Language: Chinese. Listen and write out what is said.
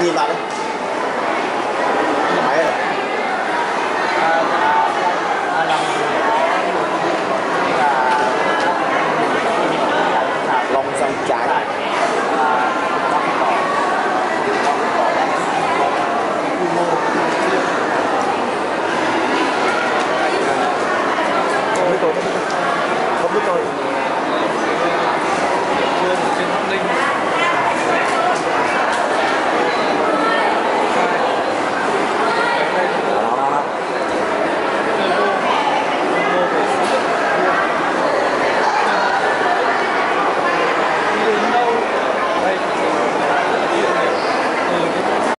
一米的